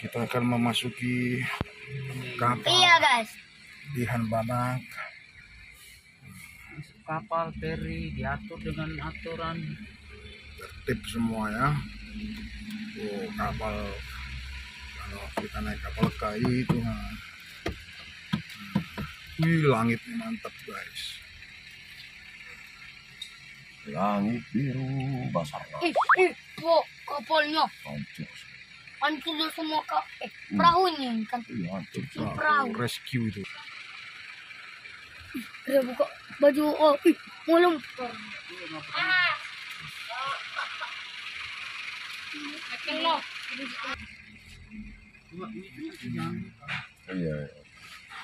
kita akan memasuki kapal Iya guys. di Hanbanak kapal feri diatur dengan aturan tertib semua ya oh kapal kalau kita naik kapal kayu itu nah. wih langitnya mantap guys Langit biru basah wo, kapalnya. Hancur. Semua kap eh, perahunya kan. Iya hancur. Perahu. rescue itu Dia buka baju oh, ih, mau lempar. Iya.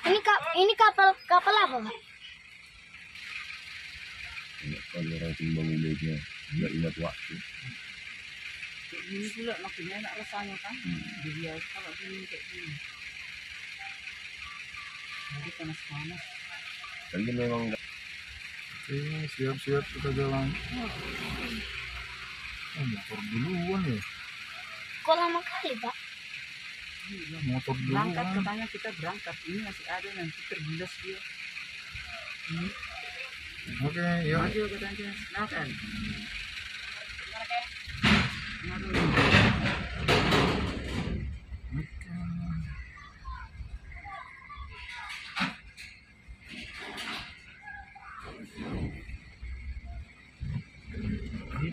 Ini kap ini kapal kapal apa, Pak? Kali orang timbang image-nya. Nggak ingat waktu. Kayak gini pula makin enak rasanya kan dia kalau gini kayak gini jadi panas panas Kali memang nggak Oke, siap-siap kita jalan. Oh, motor duluan ya. Kok lama kali, Pak? Motor berangkat duluan. katanya kita berangkat ini masih ada nanti tergilas dia Oke, yuk. maju katanya silakan. Jadi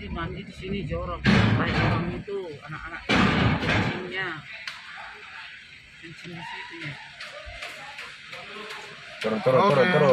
mandi di sini jorok. Baik orang itu anak-anak kencingnya. Kencing di situ. turun turun Oke. turun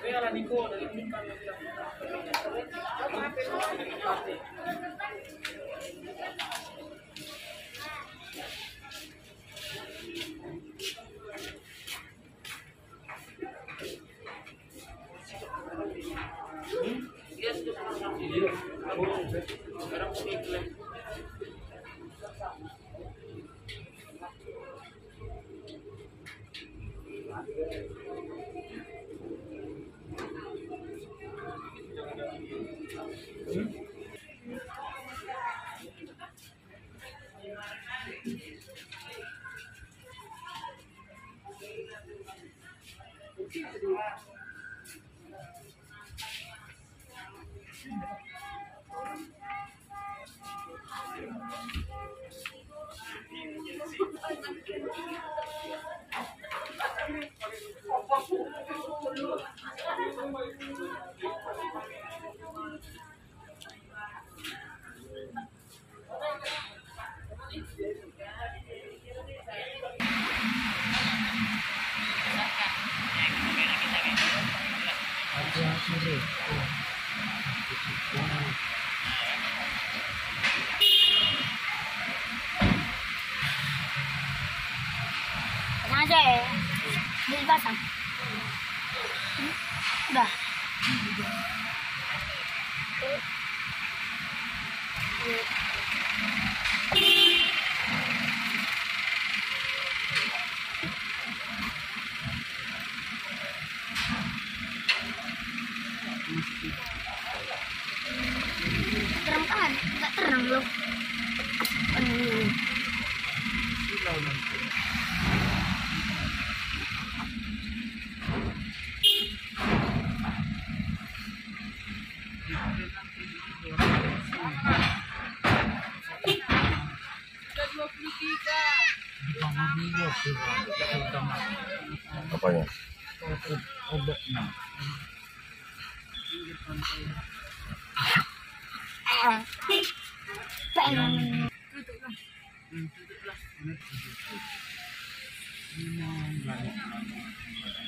Kaya lang ko, nalimutan 맞아요. 밀바상. 응? だ。うん Ano pa yan? Obok na.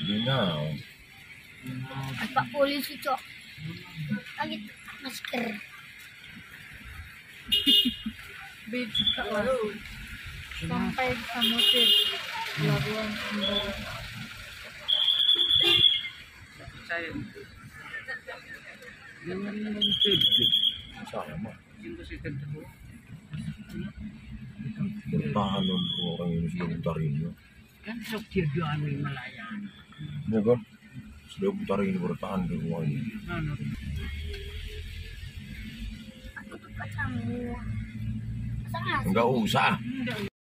Dinaw. At pakulin si Chok. Langit masker. Babe, sa Sampai sa motel. Labuan Sambal. Saya. Sama. Bertahan kung orang yang sudah putarin yun. Kan sok dia may malaya. Ya kan? Sudah putarin bertahan di rumah ini. Aku tuh. Pasang aja. Enggak usah.